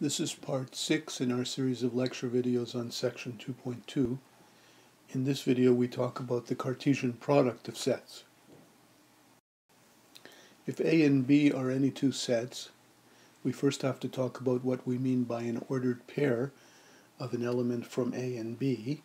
This is part 6 in our series of lecture videos on section 2.2. In this video we talk about the Cartesian product of sets. If A and B are any two sets, we first have to talk about what we mean by an ordered pair of an element from A and B.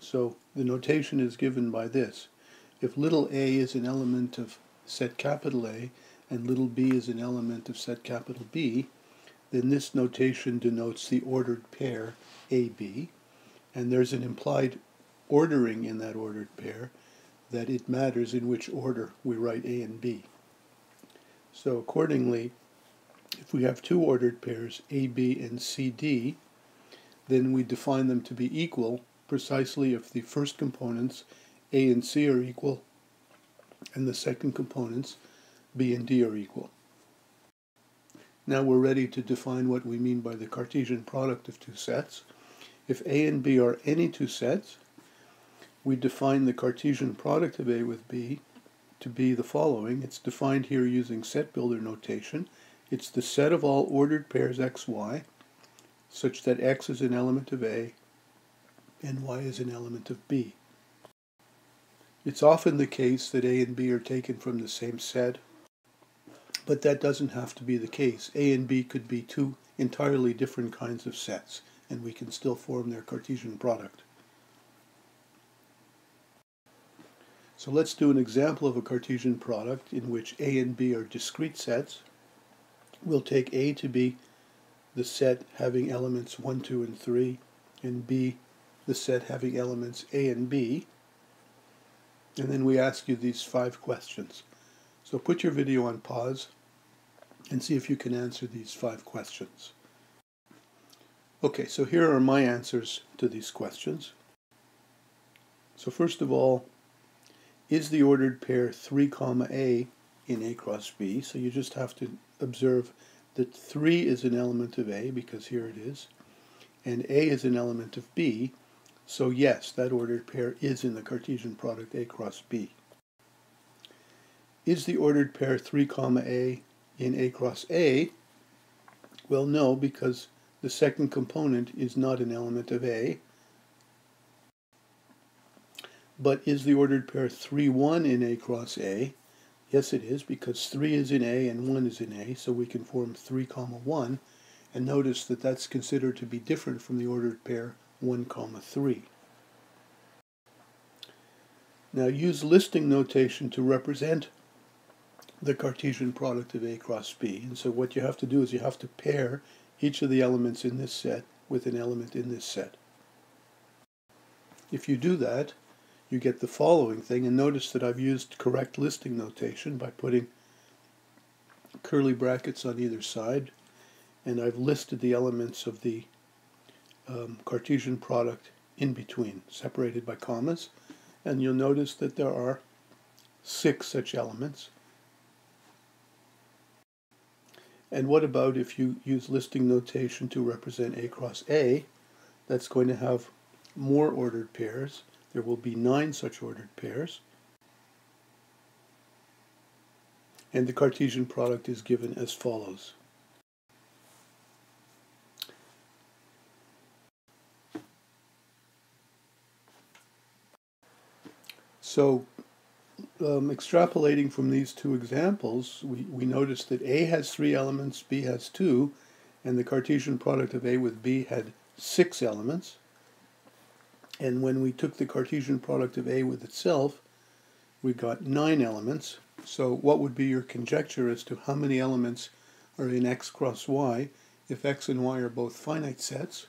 So the notation is given by this. If little a is an element of set capital A and little b is an element of set capital B, then this notation denotes the ordered pair AB, and there's an implied ordering in that ordered pair that it matters in which order we write A and B. So accordingly, if we have two ordered pairs, AB and CD, then we define them to be equal precisely if the first components, A and C, are equal, and the second components, B and D, are equal. Now we're ready to define what we mean by the Cartesian product of two sets. If A and B are any two sets, we define the Cartesian product of A with B to be the following. It's defined here using set builder notation. It's the set of all ordered pairs xy such that x is an element of A and y is an element of B. It's often the case that A and B are taken from the same set but that doesn't have to be the case. A and B could be two entirely different kinds of sets, and we can still form their Cartesian product. So let's do an example of a Cartesian product in which A and B are discrete sets. We'll take A to be the set having elements 1, 2, and 3, and B the set having elements A and B. And then we ask you these five questions. So put your video on pause and see if you can answer these five questions. Okay, so here are my answers to these questions. So first of all, is the ordered pair 3 comma A in A cross B? So you just have to observe that 3 is an element of A, because here it is, and A is an element of B, so yes, that ordered pair is in the Cartesian product A cross B. Is the ordered pair 3 comma A in A cross A? Well, no, because the second component is not an element of A. But is the ordered pair 3, 1 in A cross A? Yes, it is, because 3 is in A and 1 is in A, so we can form 3 comma 1. And notice that that's considered to be different from the ordered pair 1 comma 3. Now use listing notation to represent the Cartesian product of A cross B. And so what you have to do is you have to pair each of the elements in this set with an element in this set. If you do that, you get the following thing, and notice that I've used correct listing notation by putting curly brackets on either side, and I've listed the elements of the um, Cartesian product in between, separated by commas, and you'll notice that there are six such elements. And what about if you use listing notation to represent A cross A? That's going to have more ordered pairs. There will be nine such ordered pairs. And the Cartesian product is given as follows. So um, extrapolating from these two examples, we, we notice that A has three elements, B has two, and the Cartesian product of A with B had six elements. And when we took the Cartesian product of A with itself, we got nine elements. So what would be your conjecture as to how many elements are in x cross y if x and y are both finite sets?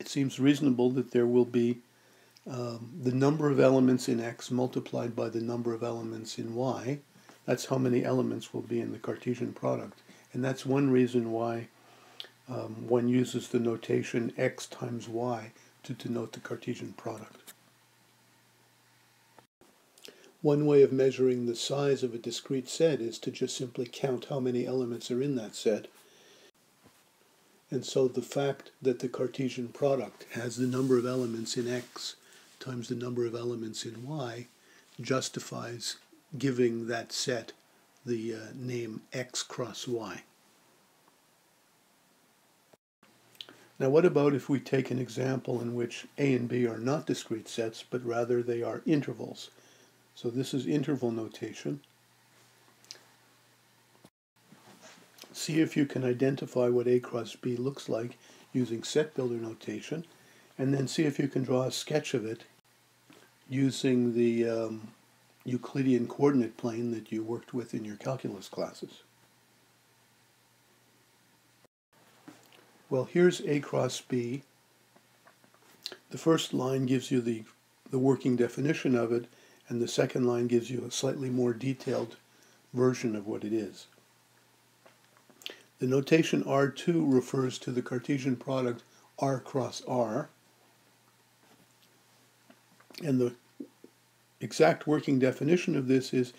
It seems reasonable that there will be um, the number of elements in x multiplied by the number of elements in y. That's how many elements will be in the Cartesian product. And that's one reason why um, one uses the notation x times y to denote the Cartesian product. One way of measuring the size of a discrete set is to just simply count how many elements are in that set. And so the fact that the Cartesian product has the number of elements in x times the number of elements in Y justifies giving that set the uh, name X cross Y. Now what about if we take an example in which A and B are not discrete sets, but rather they are intervals? So this is interval notation. See if you can identify what A cross B looks like using set builder notation, and then see if you can draw a sketch of it using the um, Euclidean coordinate plane that you worked with in your calculus classes. Well, here's A cross B. The first line gives you the, the working definition of it, and the second line gives you a slightly more detailed version of what it is. The notation R2 refers to the Cartesian product R cross R, and the exact working definition of this is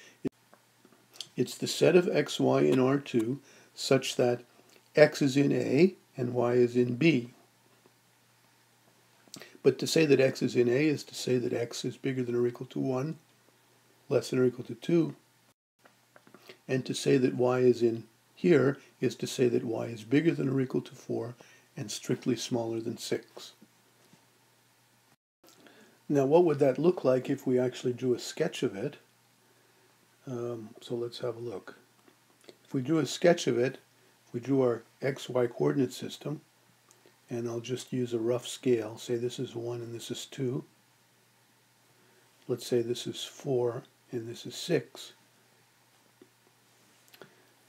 it's the set of xy in R2 such that x is in A and y is in B. But to say that x is in A is to say that x is bigger than or equal to 1, less than or equal to 2. And to say that y is in here is to say that y is bigger than or equal to 4 and strictly smaller than 6. Now what would that look like if we actually drew a sketch of it? Um, so let's have a look. If we drew a sketch of it, we drew our xy coordinate system, and I'll just use a rough scale. Say this is 1 and this is 2. Let's say this is 4 and this is 6.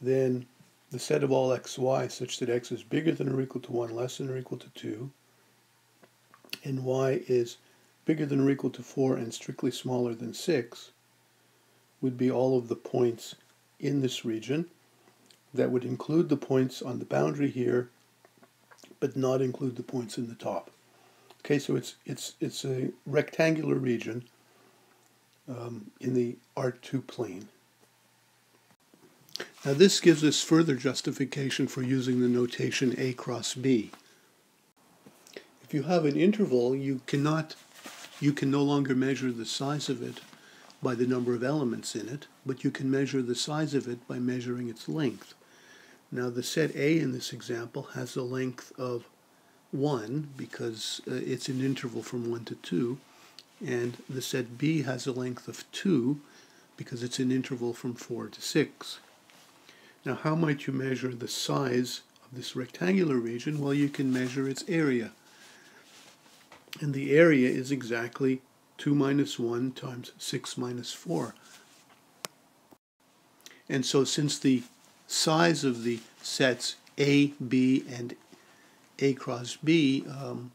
Then the set of all xy such that x is bigger than or equal to 1, less than or equal to 2, and y is bigger than or equal to 4 and strictly smaller than 6 would be all of the points in this region. That would include the points on the boundary here, but not include the points in the top. Okay, so it's, it's, it's a rectangular region um, in the R2 plane. Now this gives us further justification for using the notation A cross B. If you have an interval, you cannot you can no longer measure the size of it by the number of elements in it, but you can measure the size of it by measuring its length. Now the set A in this example has a length of 1 because uh, it's an interval from 1 to 2, and the set B has a length of 2 because it's an interval from 4 to 6. Now how might you measure the size of this rectangular region? Well, you can measure its area. And the area is exactly 2 minus 1 times 6 minus 4. And so since the size of the sets A, B, and A cross B um,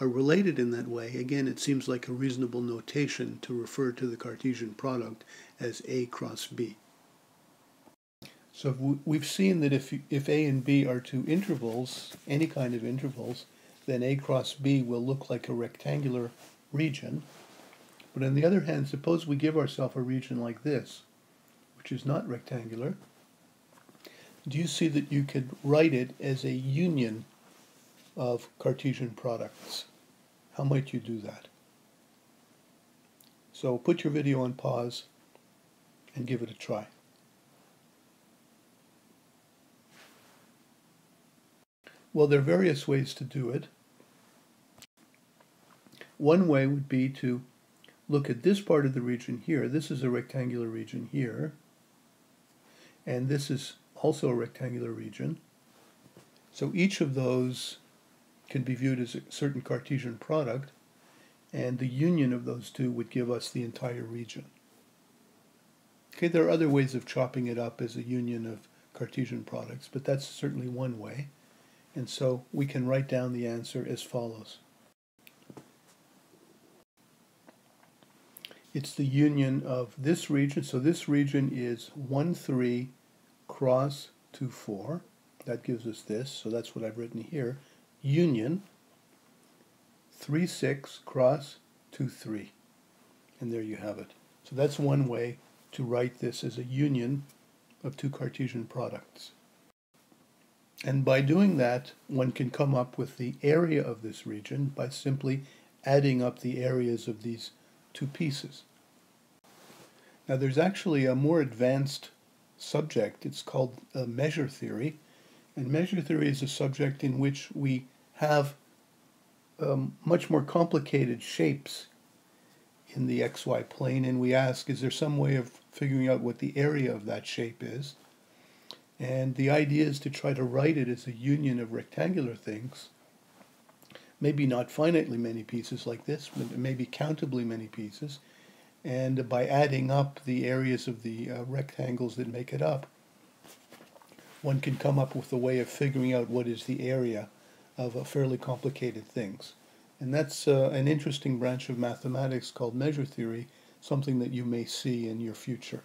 are related in that way, again, it seems like a reasonable notation to refer to the Cartesian product as A cross B. So we've seen that if, if A and B are two intervals, any kind of intervals, then A cross B will look like a rectangular region. But on the other hand, suppose we give ourselves a region like this, which is not rectangular. Do you see that you could write it as a union of Cartesian products? How might you do that? So put your video on pause and give it a try. Well, there are various ways to do it. One way would be to look at this part of the region here. This is a rectangular region here. And this is also a rectangular region. So each of those can be viewed as a certain Cartesian product, and the union of those two would give us the entire region. Okay, there are other ways of chopping it up as a union of Cartesian products, but that's certainly one way. And so we can write down the answer as follows. it's the union of this region. So this region is 1, 3 cross 2, 4. That gives us this. So that's what I've written here. Union 3, 6 cross 2, 3. And there you have it. So that's one way to write this as a union of two Cartesian products. And by doing that, one can come up with the area of this region by simply adding up the areas of these two pieces. Now there's actually a more advanced subject. It's called uh, measure theory. And measure theory is a subject in which we have um, much more complicated shapes in the xy plane, and we ask, is there some way of figuring out what the area of that shape is? And the idea is to try to write it as a union of rectangular things, maybe not finitely many pieces like this, but maybe countably many pieces. And by adding up the areas of the uh, rectangles that make it up, one can come up with a way of figuring out what is the area of uh, fairly complicated things. And that's uh, an interesting branch of mathematics called measure theory, something that you may see in your future.